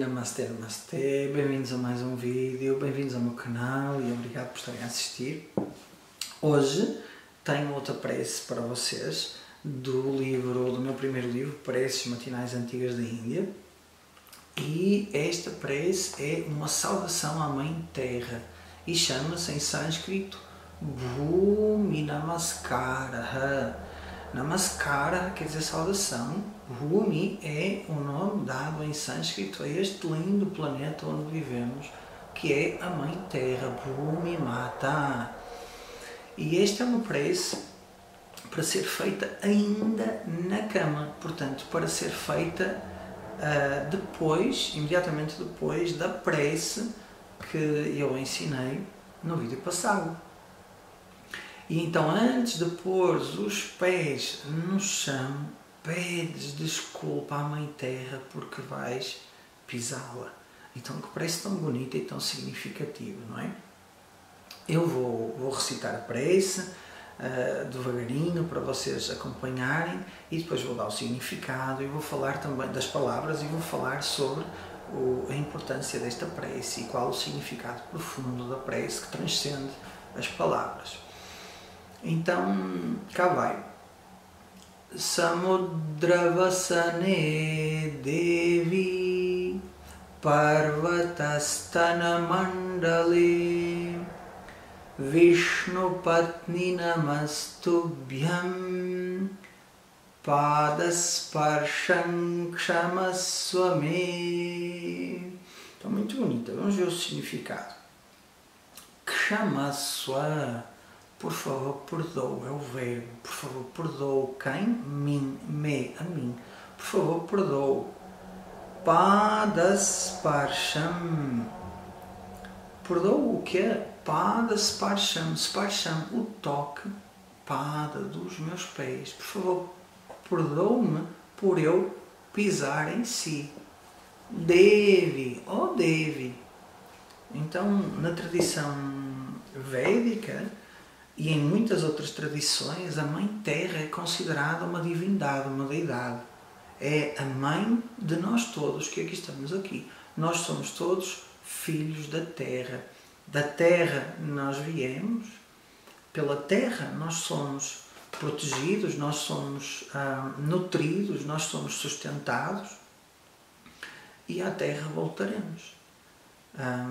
Namastê, Namastê, bem-vindos a mais um vídeo, bem-vindos ao meu canal e obrigado por estarem a assistir. Hoje tenho outra prece para vocês do livro, do meu primeiro livro, Preces Matinais Antigas da Índia. E esta prece é uma saudação à Mãe Terra e chama-se em sânscrito Bhumi Namaskara. Quer dizer saudação. Bhumi é o nome dado em sânscrito a este lindo planeta onde vivemos, que é a Mãe Terra, Bhumi Mata. E esta é uma prece para ser feita ainda na cama, portanto, para ser feita uh, depois, imediatamente depois da prece que eu ensinei no vídeo passado. E então, antes de pôr os pés no chão, pedes desculpa à Mãe Terra porque vais pisá-la. Então, que parece tão bonita e tão significativa, não é? Eu vou, vou recitar a prece uh, devagarinho para vocês acompanharem e depois vou dar o significado e vou falar também das palavras e vou falar sobre o, a importância desta prece e qual o significado profundo da prece que transcende as palavras. Então, cá vai. Samudravasane Devi Parvatastana Mandale Vishnu Patni Namastubhyam Padasparsham Kshamaswame Então, muito bonita. Vamos ver o significado. Kshamaswa por favor, perdoa, é o verbo. Por favor, perdoa quem? Mim, me, a mim. Por favor, perdoa. Padasparsham. Perdoa o quê? Padasparsham. Sparsham, o toque. Pada dos meus pés. Por favor, perdoa-me por eu pisar em si. Deve, oh deve. Então, na tradição védica, e em muitas outras tradições, a Mãe Terra é considerada uma divindade, uma deidade. É a mãe de nós todos que aqui estamos aqui. Nós somos todos filhos da Terra. Da Terra nós viemos, pela Terra nós somos protegidos, nós somos ah, nutridos, nós somos sustentados e à Terra voltaremos. Ah,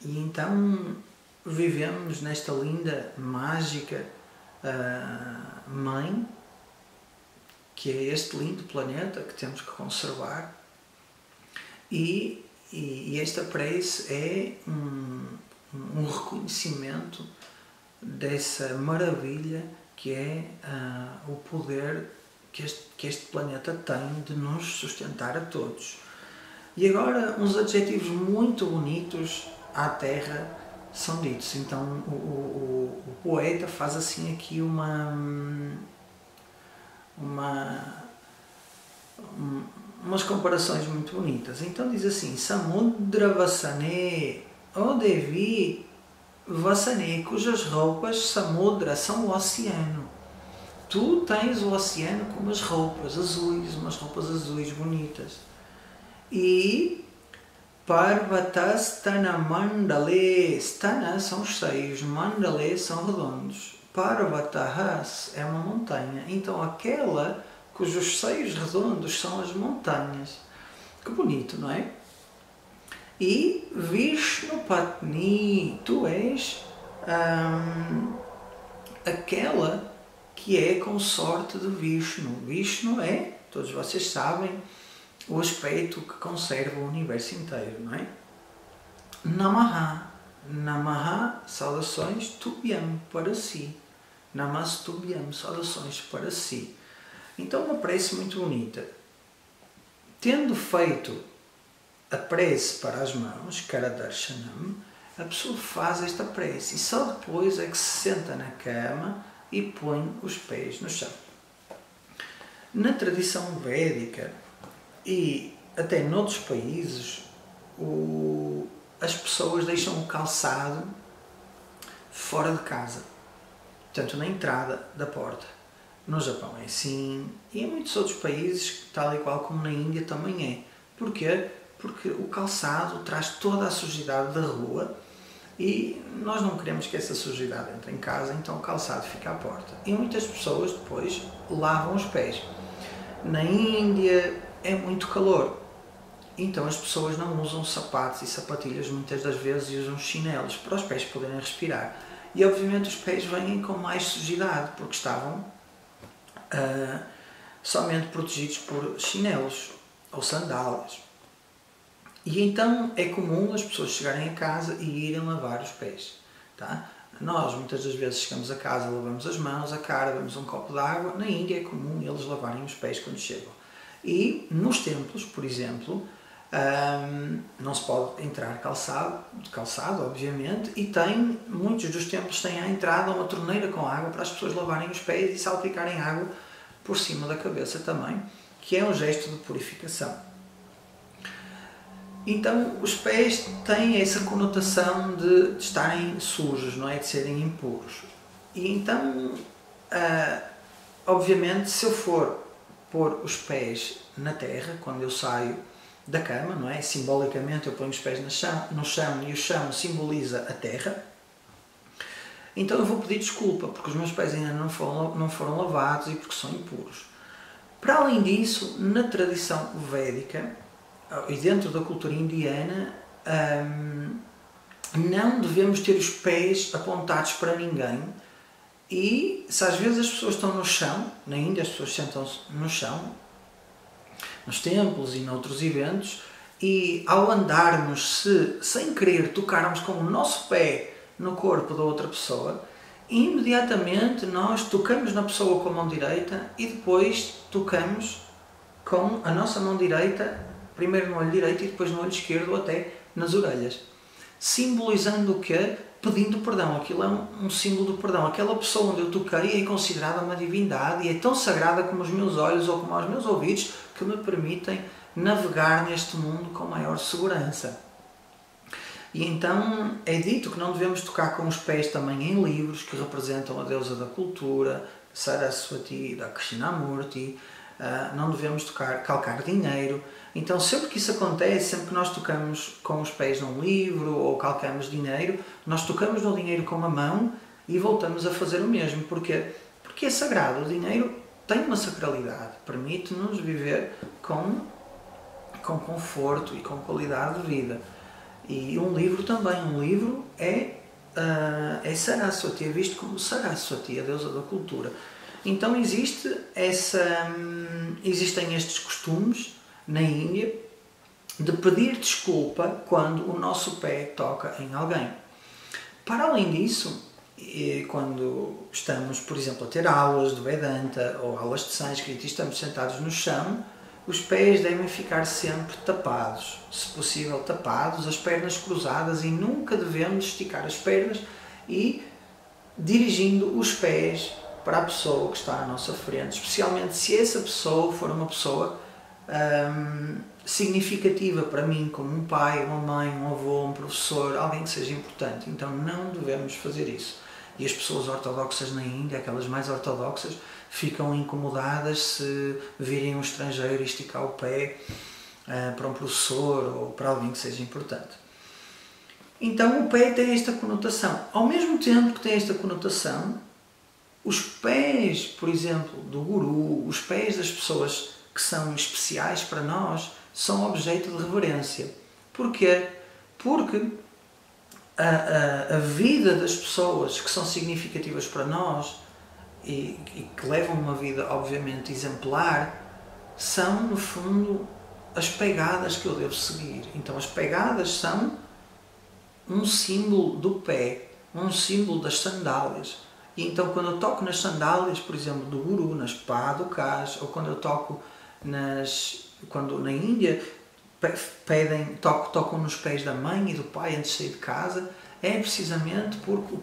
e então vivemos nesta linda, mágica uh, mãe, que é este lindo planeta que temos que conservar. E, e, e esta prece é um, um, reconhecimento dessa maravilha que é uh, o poder que este, que este planeta tem de nos sustentar a todos. E agora, uns adjetivos muito bonitos à Terra são ditos. Então o, o, o, poeta faz assim aqui uma uma umas comparações muito bonitas. Então diz assim: Samudra Vasane, o Devi Vasane, cujas roupas Samudra são o oceano. Tu tens o oceano com umas roupas azuis, umas roupas azuis bonitas. E Parvatastana Mandale. Stana são os seios, Mandale são redondos. Parvatahas é uma montanha. Então aquela cujos seios redondos são as montanhas. Que bonito, não é? E Vishnu Patni, tu és hum, aquela que é consorte de Vishnu. Vishnu é, todos vocês sabem, o aspecto que conserva o universo inteiro, não é? Namaha. Namaha, saudações, tubyam, para si. Namastubyam, saudações para si. Então, uma prece muito bonita. Tendo feito a prece para as mãos, Karadarshanam, a pessoa faz esta prece e só depois é que se senta na cama e põe os pés no chão. Na tradição védica, e até noutros países o, as pessoas deixam o calçado fora de casa, portanto na entrada da porta. No Japão é assim e em muitos outros países, tal e qual como na Índia, também é. Porquê? Porque o calçado traz toda a sujidade da rua e nós não queremos que essa sujidade entre em casa, então o calçado fica à porta. E muitas pessoas depois lavam os pés. Na Índia é muito calor, então as pessoas não usam sapatos e sapatilhas muitas das vezes e usam chinelos para os pés poderem respirar. E obviamente os pés vêm com mais sujidade porque estavam uh, somente protegidos por chinelos ou sandálias. E então é comum as pessoas chegarem a casa e irem lavar os pés. Tá? Nós muitas das vezes chegamos a casa, lavamos as mãos, a cara, bebemos um copo de água. Na Índia é comum eles lavarem os pés quando chegam. E nos templos, por exemplo, um, não se pode entrar calçado, calçado, obviamente, e tem, muitos dos templos têm à entrada uma torneira com água para as pessoas lavarem os pés e salpicarem água por cima da cabeça também, que é um gesto de purificação. Então, os pés têm essa conotação de, de estarem sujos, não é? De serem impuros. E então, uh, obviamente, se eu for pôr os pés na terra, quando eu saio da cama, não é? Simbolicamente eu ponho os pés no chão, no chão e o chão simboliza a terra. Então eu vou pedir desculpa porque os meus pés ainda não foram, não foram lavados e porque são impuros. Para além disso, na tradição védica e dentro da cultura indiana, hum, não devemos ter os pés apontados para ninguém. E se às vezes as pessoas estão no chão, na Índia as pessoas sentam-se no chão, nos templos e noutros eventos, e ao andarmos, se sem querer tocarmos com o nosso pé no corpo da outra pessoa, imediatamente nós tocamos na pessoa com a mão direita e depois tocamos com a nossa mão direita, primeiro no olho direito e depois no olho esquerdo, até nas orelhas. Simbolizando o quê? Pedindo perdão. Aquilo é um, um símbolo do perdão. Aquela pessoa onde eu toquei é considerada uma divindade e é tão sagrada como os meus olhos ou como os meus ouvidos que me permitem navegar neste mundo com maior segurança. E então é dito que não devemos tocar com os pés também em livros que representam a deusa da cultura, Saraswati, da Krishnamurti, uh, não devemos tocar, calcar dinheiro. Então, sempre que isso acontece, sempre que nós tocamos com os pés num livro ou calcamos dinheiro, nós tocamos no dinheiro com a mão e voltamos a fazer o mesmo. Porquê? Porque é sagrado. O dinheiro tem uma sacralidade, permite-nos viver com, com conforto e com qualidade de vida. E um livro também, um livro é, uh, é Saraswati, é visto como Saraswati, a deusa da cultura. Então existe essa, um, existem estes costumes na Índia de pedir desculpa quando o nosso pé toca em alguém. Para além disso, quando estamos, por exemplo, a ter aulas de Vedanta ou aulas de sânscrito e estamos sentados no chão, os pés devem ficar sempre tapados, se possível tapados, as pernas cruzadas e nunca devemos esticar as pernas e dirigindo os pés para a pessoa que está à nossa frente, especialmente se essa pessoa for uma pessoa hum, significativa para mim, como um pai, uma mãe, um avô, um professor, alguém que seja importante. Então não devemos fazer isso. E as pessoas ortodoxas na Índia, aquelas mais ortodoxas, ficam incomodadas se virem um estrangeiro esticar o pé uh, para um professor ou para alguém que seja importante. Então o pé tem esta conotação. Ao mesmo tempo que tem esta conotação, os pés, por exemplo, do guru, os pés das pessoas que são especiais para nós, são objeto de reverência. Porquê? Porque a, a, a vida das pessoas que são significativas para nós e, e, que levam uma vida, obviamente, exemplar, são, no fundo, as pegadas que eu devo seguir. Então, as pegadas são um símbolo do pé, um símbolo das sandálias. E então, quando eu toco nas sandálias, por exemplo, do guru, nas padukas, ou quando eu toco nas. quando na Índia pedem, tocam, tocam nos pés da mãe e do pai antes de sair de casa, é precisamente porque o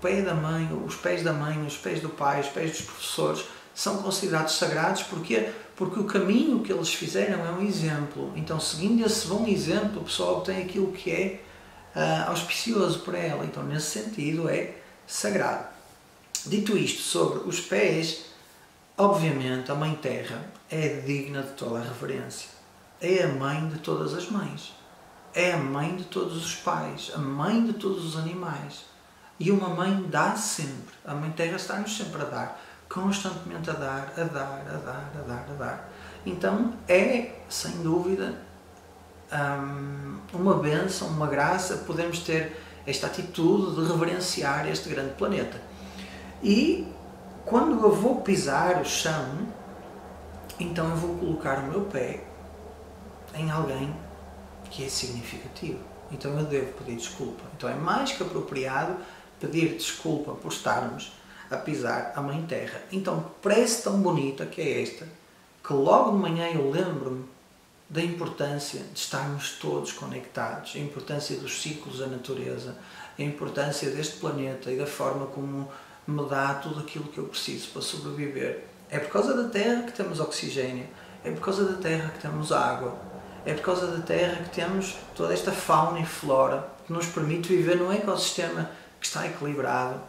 pé da mãe, os pés da mãe, os pés do pai, os pés dos professores são considerados sagrados porque porque o caminho que eles fizeram é um exemplo. Então, seguindo esse bom exemplo, o pessoal obtém aquilo que é uh, auspicioso para ela. Então, nesse sentido, é sagrado. Dito isto sobre os pés, obviamente a Mãe Terra é digna de toda a reverência é a mãe de todas as mães. É a mãe de todos os pais, a mãe de todos os animais. E uma mãe dá sempre. A Mãe Terra está-nos sempre a dar, constantemente a dar, a dar, a dar, a dar, a dar. Então é, sem dúvida, hum, uma benção, uma graça podermos ter esta atitude de reverenciar este grande planeta. E quando eu vou pisar o chão, então eu vou colocar o meu pé em alguém que é significativo. Então eu devo pedir desculpa. Então é mais que apropriado pedir desculpa por estarmos a pisar a Mãe Terra. Então, prece tão bonita que é esta, que logo de manhã eu lembro-me da importância de estarmos todos conectados, a importância dos ciclos da natureza, a importância deste planeta e da forma como me dá tudo aquilo que eu preciso para sobreviver. É por causa da Terra que temos oxigênio, é por causa da Terra que temos água, é por causa da Terra que temos toda esta fauna e flora que nos permite viver num ecossistema que está equilibrado.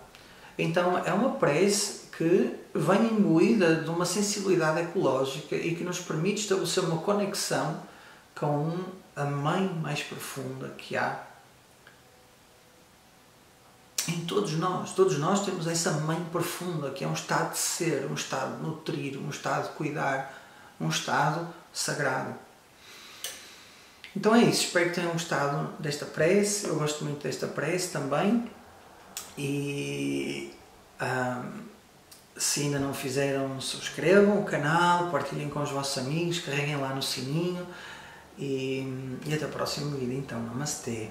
Então é uma prece que vem imbuída de uma sensibilidade ecológica e que nos permite estabelecer uma conexão com a mãe mais profunda que há em todos nós. Todos nós temos essa mãe profunda que é um estado de ser, um estado de nutrir, um estado de cuidar, um estado sagrado. Então é isso, espero que tenham gostado desta prece. Eu gosto muito desta prece também. E se ainda não fizeram, subscrevam o canal, partilhem com os vossos amigos, carreguem lá no sininho. E, e até o próximo vídeo então. Namastê!